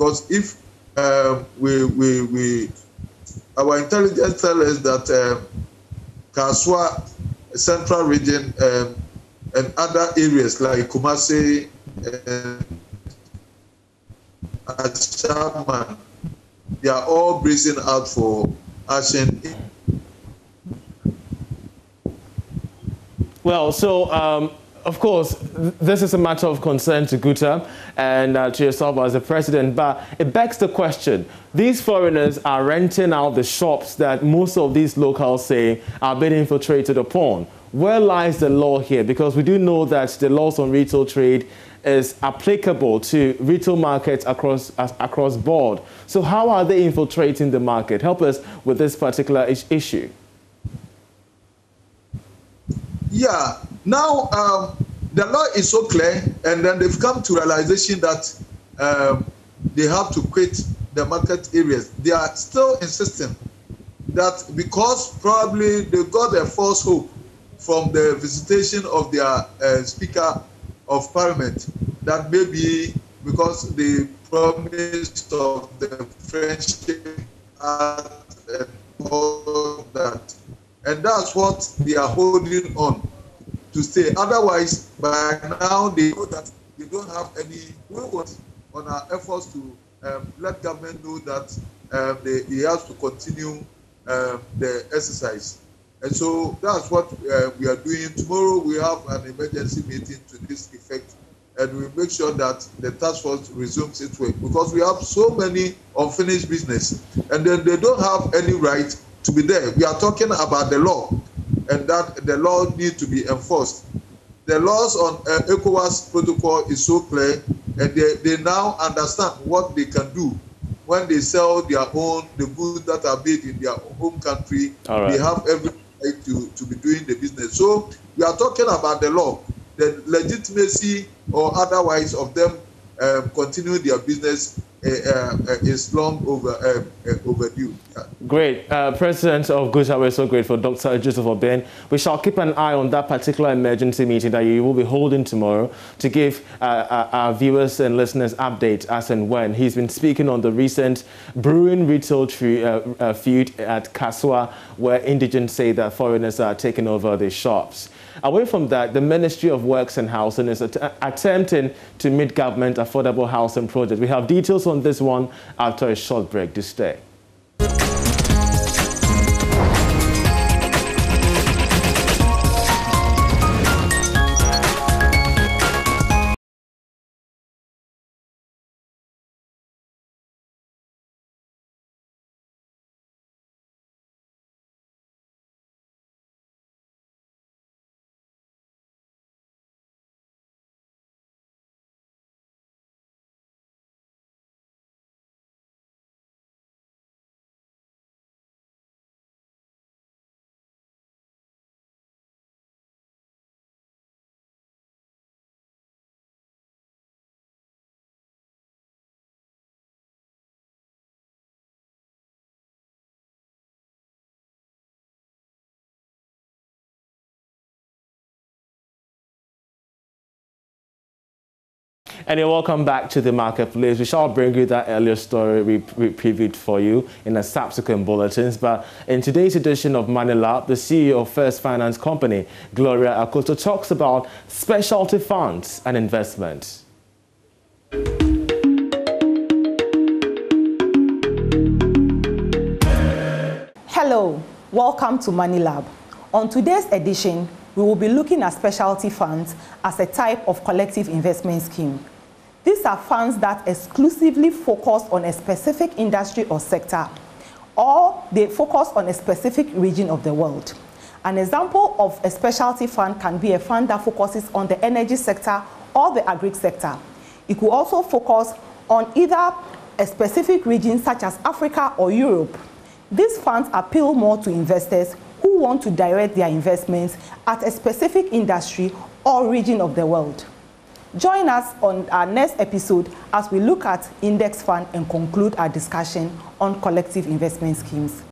because if um, we, we, we, our intelligence tells us that um, Kasoa Central Region um, and other areas like Kumasi and Ashaiman, they are all bracing out for action. Well, so um, of course, this is a matter of concern to Guta and uh, to yourself as the president, but it begs the question. These foreigners are renting out the shops that most of these locals say are being infiltrated upon. Where lies the law here? Because we do know that the laws on retail trade is applicable to retail markets across, across board. So how are they infiltrating the market? Help us with this particular issue. Yeah, now um, the law is so clear, and then they've come to realization that um, they have to quit the market areas. They are still insisting that because probably they got a false hope from the visitation of their uh, Speaker of Parliament that maybe because the promised of the friendship and all that and that's what they are holding on to stay. Otherwise, by now they know that they don't have any. We on our efforts to um, let government know that um, they, he has to continue um, the exercise. And so that's what uh, we are doing. Tomorrow we have an emergency meeting to this effect, and we make sure that the task force resumes its work because we have so many unfinished business, and then they don't have any right to be there. We are talking about the law, and that the law need to be enforced. The laws on uh, ECOWAS protocol is so clear, and they, they now understand what they can do when they sell their own the goods that are made in their home country. Right. They have every right to, to be doing the business. So we are talking about the law, the legitimacy or otherwise of them um, continue their business is long over, uh, overdue. Great. Uh, President of Guta, we're so grateful, Dr. Joseph Obeng. We shall keep an eye on that particular emergency meeting that you will be holding tomorrow to give uh, uh, our viewers and listeners updates as and when. He's been speaking on the recent brewing retail tree, feud at Kasoa, where indigents say that foreigners are taking over their shops. Away from that, the Ministry of Works and Housing is att attempting to meet government affordable housing projects. We have details on this one after a short break to stay. And welcome back to the marketplace. We shall bring you that earlier story we, we previewed for you in the subsequent bulletins. But in today's edition of Money Lab, the CEO of First Finance Company, Gloria Akoto, talks about specialty funds and investment. Hello, welcome to Money Lab. On today's edition, we will be looking at specialty funds as a type of collective investment scheme. These are funds that exclusively focus on a specific industry or sector, or they focus on a specific region of the world. An example of a specialty fund can be a fund that focuses on the energy sector or the agri sector. It could also focus on either a specific region such as Africa or Europe. These funds appeal more to investors want to direct their investments at a specific industry or region of the world. Join us on our next episode as we look at index fund and conclude our discussion on collective investment schemes.